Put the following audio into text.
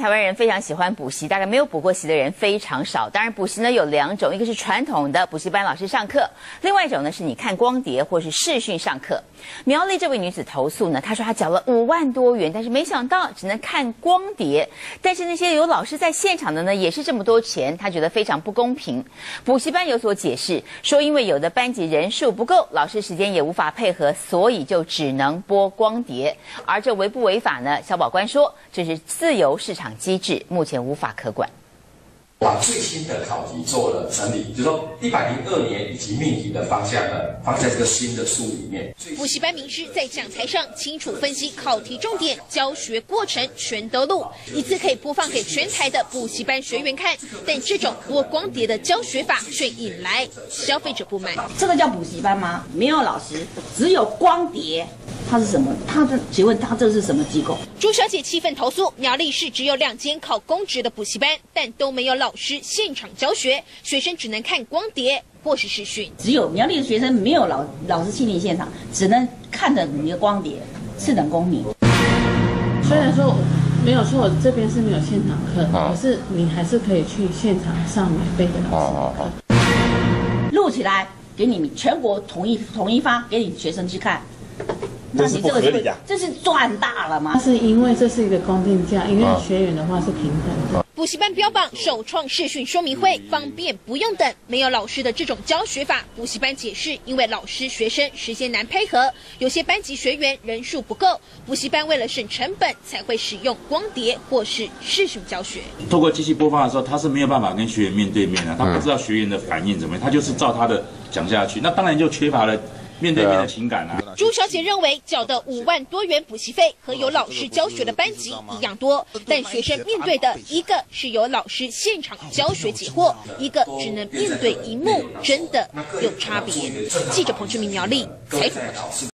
台湾人非常喜欢补习，大概没有补过习的人非常少。当然，补习呢有两种，一个是传统的补习班老师上课，另外一种呢是你看光碟或是视讯上课。苗栗这位女子投诉呢，她说她缴了五万多元，但是没想到只能看光碟。但是那些有老师在现场的呢，也是这么多钱，她觉得非常不公平。补习班有所解释，说因为有的班级人数不够，老师时间也无法配合，所以就只能播光碟。而这违不违法呢？小宝官说这是自由市场。机制目前无法可管。把最新的考题做了整理，就是说一百零二年以及命题的方向呢，放在这个新的书里面。补习班名师在讲台上清楚分析考题重点、教学过程，全都录，一次可以播放给全台的补习班学员看。但这种播光碟的教学法却引来消费者不满。这个叫补习班吗？没有老师，只有光碟。他是什么？他的请问他这是什么机构？朱小姐气愤投诉：苗栗市只有两间考公职的补习班，但都没有老师现场教学，学生只能看光碟或是视讯。只有苗栗的学生没有老老师亲临现场，只能看着你的光碟，是等公民。虽然说没有说我这边是没有现场课，可是你还是可以去现场上免费的老师课。录起来给你们全国统一统一发给你学生去看。那你这个是这是赚大了吗？是因为这是一个公定价，因为学员的话是平等的。补习班标榜首创视讯说明会，方便不用等。没有老师的这种教学法，补习班解释，因为老师学生时间难配合，有些班级学员人数不够，补习班为了省成本才会使用光碟或是视讯教学。透过机器播放的时候，他是没有办法跟学员面对面的，他不知道学员的反应怎么样，他就是照他的讲下去，那当然就缺乏了。面对面的情感啊！朱小姐认为，缴的五万多元补习费和有老师教学的班级一样多，但学生面对的一个是有老师现场教学解惑，一个只能面对荧幕，真的有差别。记者彭志明苗栗采访报道。